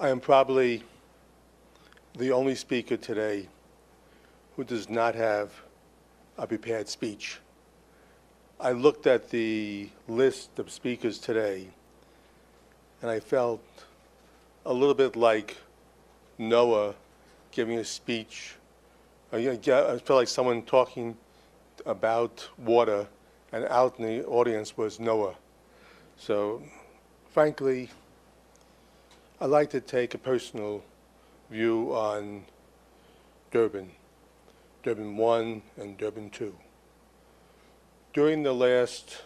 I am probably the only speaker today who does not have a prepared speech. I looked at the list of speakers today and I felt a little bit like Noah giving a speech. I felt like someone talking about water and out in the audience was Noah. So, frankly, I'd like to take a personal view on Durban, Durban 1 and Durban 2. During the last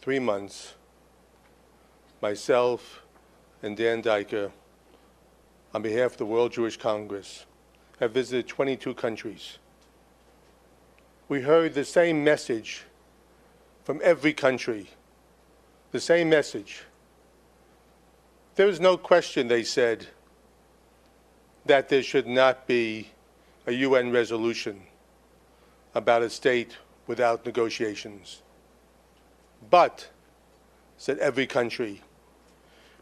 three months, myself and Dan Diker, on behalf of the World Jewish Congress, have visited 22 countries. We heard the same message from every country, the same message. There was no question, they said, that there should not be a UN resolution about a state without negotiations. But, said every country,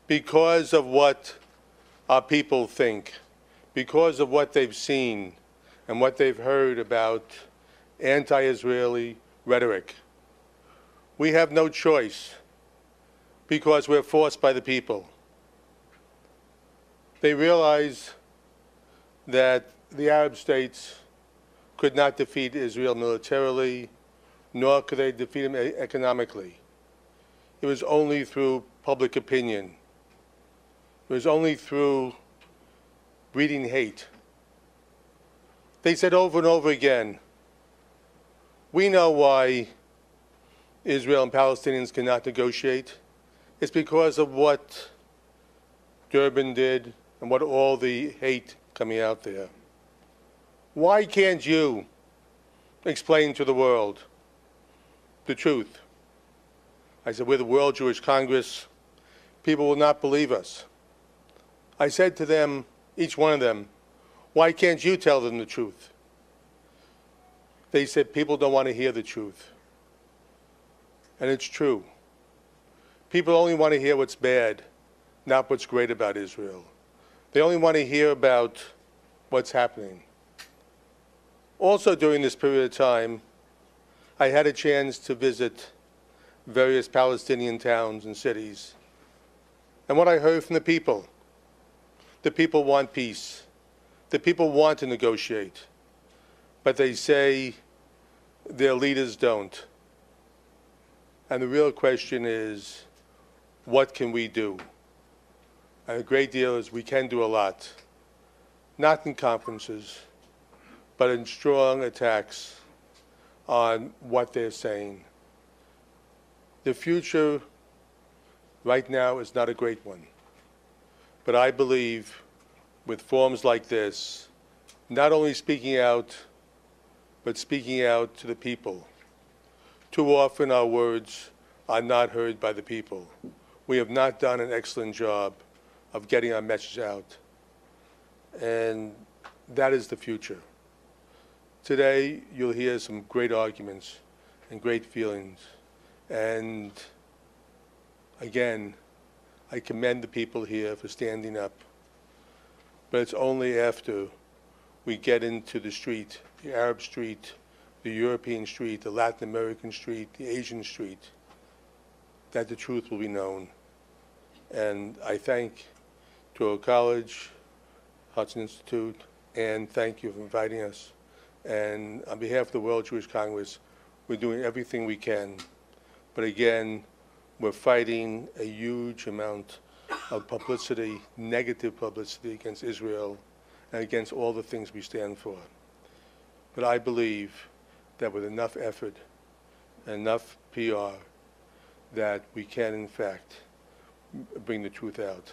because of what our people think, because of what they've seen and what they've heard about anti Israeli rhetoric, we have no choice because we're forced by the people. They realize that the Arab states could not defeat Israel militarily, nor could they defeat them economically. It was only through public opinion. It was only through breeding hate. They said over and over again, we know why Israel and Palestinians cannot negotiate. It's because of what Durban did and what all the hate coming out there. Why can't you explain to the world the truth? I said, we're the World Jewish Congress. People will not believe us. I said to them, each one of them, why can't you tell them the truth? They said, people don't want to hear the truth. And it's true. People only want to hear what's bad, not what's great about Israel. They only want to hear about what's happening. Also, during this period of time, I had a chance to visit various Palestinian towns and cities. And what I heard from the people the people want peace, the people want to negotiate, but they say their leaders don't. And the real question is what can we do? And a great deal is we can do a lot, not in conferences, but in strong attacks on what they're saying. The future right now is not a great one. But I believe with forums like this, not only speaking out, but speaking out to the people. Too often our words are not heard by the people. We have not done an excellent job of getting our message out. And that is the future. Today, you'll hear some great arguments and great feelings. And again, I commend the people here for standing up. But it's only after we get into the street, the Arab street, the European street, the Latin American street, the Asian street, that the truth will be known. And I thank Touro College, Hudson Institute, and thank you for inviting us. And on behalf of the World Jewish Congress, we're doing everything we can. But again, we're fighting a huge amount of publicity, negative publicity against Israel and against all the things we stand for. But I believe that with enough effort, enough PR, that we can, in fact, bring the truth out.